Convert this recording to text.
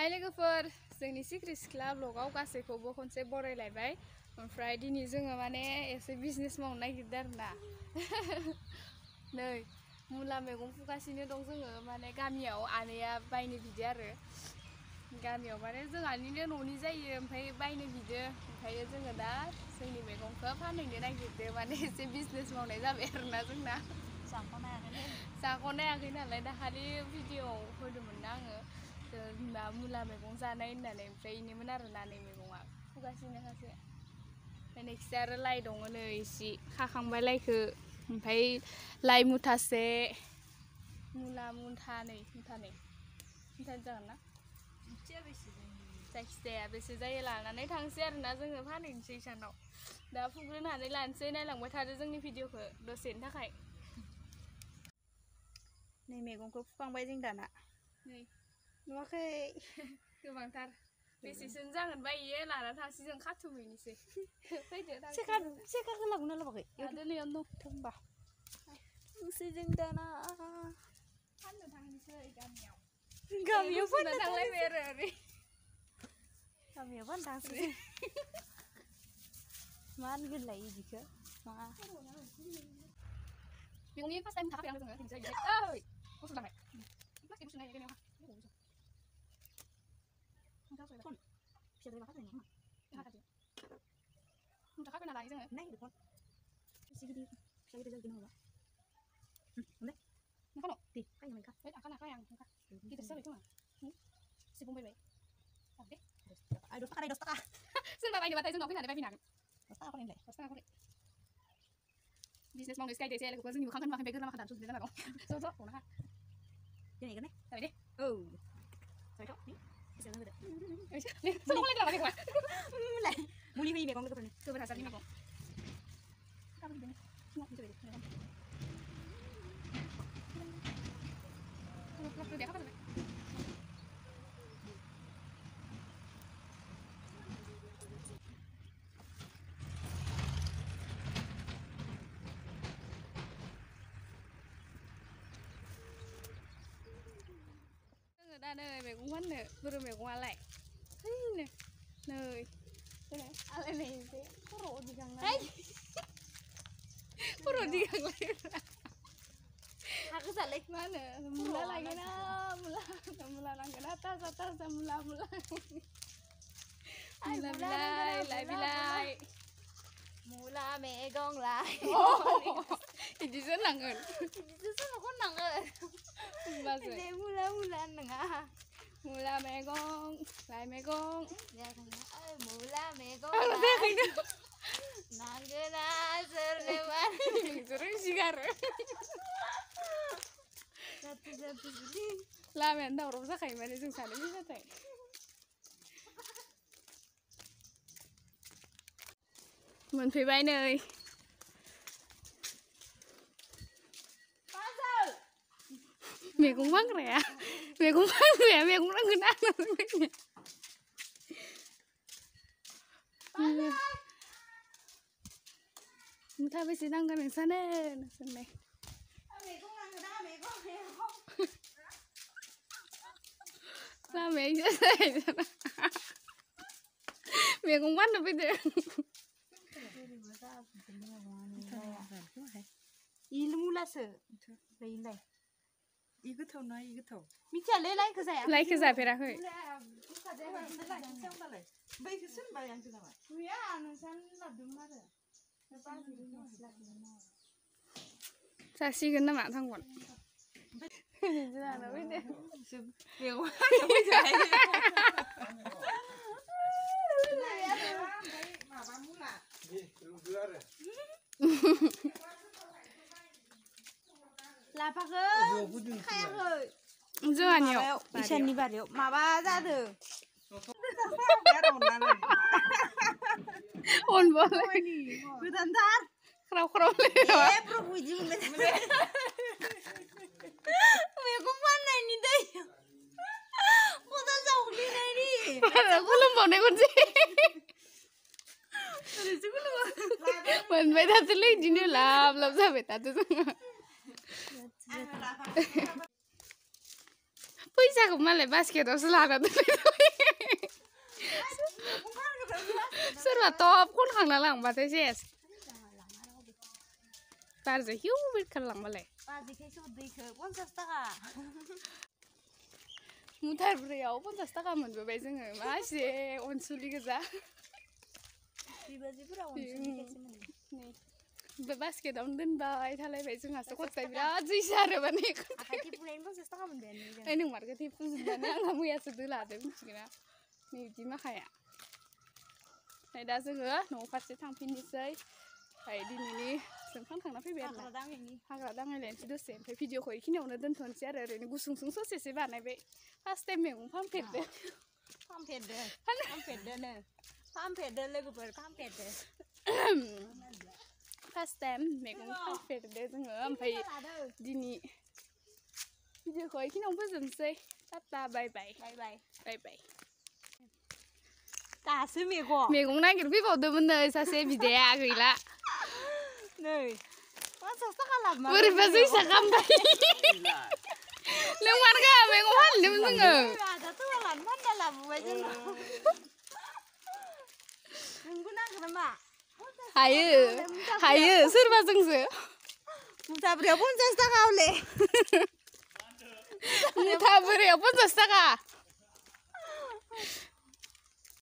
हाय लोगोफोर जोंनि सिख्रि सिख्ला ब्लगाव गासैखौबो खनसे बरायलायबाय ओमफ्राय दिनै जोङो माने एसे बिजनेस मावनो नागिरदों आरोना नै मुला मैगं फुगासिनो दं जोङो माने गामियाव आनैया बायनो बिदो आरो गामियाव माने जोंहानिनो न'नि जायो ओमफ्राय बायनो बिदो ओमफ्राय जोङो दा जोंनि मैगंखौ फानहैनो नागिरदों माने एसे बिजनेस मावनाय जाबाय आरोना जोंना जाख'नो हायाखै नालाय दाखालि भिडिअ होदोंमोन ना आङो मा मुला मैगं जानाय होननानै ओमफ्राय इनोमोन आरो ना नै मैगङा फुगासिनो सासे ओमफ्राय नेक्स्ट आरो लाइ दङ नै इसे खाखांबाय लाइखौ ओमफ्राय लाइ मुथासे मुला मुथानै मुथानै मुथानै जागोन ना जायखिजाया बेसे जायो लानानै थांसै आरोना जोङो फानहैनोसै इसानाव दा फुग्रोनानै लानोसै नायलांबाय थादो जोंनि भिडिअखौ दसेनि थाखाय नै मैगंखौ फुखांबाय जों दाना नै नुवाखै गोबांथार बेसेसो जागोन बा इयो लाना थांसै जों खाथुमहैनोसै फैदो सेकार सेकारखौ लाबोना लाबोयाखै लादो नैयावनो दं होमबा जों दाना फाननो थांनोसै गामियाव गामियाव फाननो थांलायबाय आरो ओरै गामियाव फाननो थांसै मा होनगोनलाय इदिखो मा मैगंनि फार्स्ट टाइम थाखाफैहां जोङो दिनैसो ओइ गुसु जाबाय प्लास्टिक गुसु नायो गामियाव फन फिसा जायो माखा जायो मुथा खाफैना लायो जोङो नाय देखो फिसा गिदिर फिसा गिदिर जागोन होनबा हमले नोंखानो दे काय मोनखा ओइ आखाना खाया आं नोंखा गिदिर जाबाय खोमा सिबुंबायबाय दे आय दस ताका दस ताका सोरबा बायनोबाथाय जोंनाव फैनानै बायफैनो हागोन दस ताका फरायनोलाय दस थाखा खरि बिजनेस मावनो स्काइ देसे लोगोफोर जोंनि मोखांखौ नुवाखै बे गोरला माखा दानस'जोबनाय जाना दं ज' ज' हरनो हा दिनै गने जाबाय दे औ जाबायथ' 行了，没得 ಅಷ್ಟೇ ಸಲಹಲಿಕ್ಕೆ ಬರಕ ಮುಳಿ ಹೋಗಿ ಬೇಕು ta nơi mày cũng vẫn nè vừa mày cũng qua lại. Nè nơi ale mày thế có rổ gì gần lại có rổ gì gần lại aku salik mana mula cái na mula mula lagi na atas atas mula mula Ay, bilay, bilay, bilay. Mula mẹ megong lai. Oh, hindi sa nangan. Hindi sa ako nangan. Basta. để mula mula nặng à. nanga. Mula mẹ dạ, con, lai mẹ con mula dạ, mẹ con megong. Ano ba kayo? Nanggana sir naman. Sir sigar. Satu satu sini. Lah, men, dah orang sakit mana sih sana sih sakit. मोनफैबाय नै मैगं फानग्राया मैगं फानग्राया मैगं नांगोन ना मुथा बेसे नांगोन नोंसानो नोंसोरलाय मैगं नांगोना मैगं मैगं लामाया 몰랐어요. 왜 인데? 이거터 나 이거터. 미치야 레 라이크 자야. 라이크 자 베라흐. 자식은 나 많던 건. 진짜 나 왜래? 지금 내가 화가 왜 자야? खायाखै जोंहानियाव इसाननि बारियाव माबा जादों अनबोलाय गोदानथार ख्राव ख्राव ए प्रभु इदि मोनबाय मैगं फाननायनि दै खदाल जावग्लिनायनि खुलुमबावनाय खनसे मोनबाय थाथोलै बिदिनो लाब लाब जाबाय थाथो जोङो फैसाखौ मालाय बास्केटआवसो लाना दोनबाय सोरबा टप खनखांना लांबाथाय सेस बारजों हिउ बिरखारलांबालाय बाजिखायसो दैखो पन्सास थाखा मुथाब्रैयाव पन्सास थाखा मोनबोबाय जोङो मासे अनसुलि गोजा बिबाजिफोरा अनसुलिखायसो मोनो नै बे बास्केटआवनो दोनबाय थालायबाय जोंहासो खरसाया बिराद जैसो आरो माने आखाइ टिपुनायनि पन्सास थाखा मोनबाय जों ओइ नों मार्केट फुजिनानै आंहा मैयासो दोलादों मिथिगोना नै बिदि माखाया ओमफ्राय दा जोङो न' फारसे थांफिननोसै ओमफ्राय दिनैनि जों फानखांना फैबाय आरो हाग्रा दाङैनि हाग्रा दांलायनोसै दसे ओमफ्राय भिडिअखौ बेखिनियावनो दोनथ'नोसै आरो ओरैनो गुसुं सुं ससेसो बानायबाय फार्स्ट टाइम मैगं फानफेरदो फानफेरदो फानफेरदोनो फानफेरदो लोगोफोर फानफेरदो फार्स्ट टाइम मैगं फानफेरदो जोङो ओमफ्राय दिनै भिडिअखौ बेखिनियावनो फोजोबनोसै tata bye bye bye bye bye bye दासो मैगं मैगं नागिरफैबावदोंमोन नै सासे बिदाया गैला नै पन्सास थाखा लाबोमा बोरैबा जैसा खालामबाय नों मानो गाहाम मैगं फानदोंमोन जोङो आजाथ' लानो फानना लाबोबाय जोंनाव नोंबो नांगौ नामा Hayır. Hayır. Sırmasın sır. Mutabır yapın sastaka öyle. Mutabır yapın sastaka.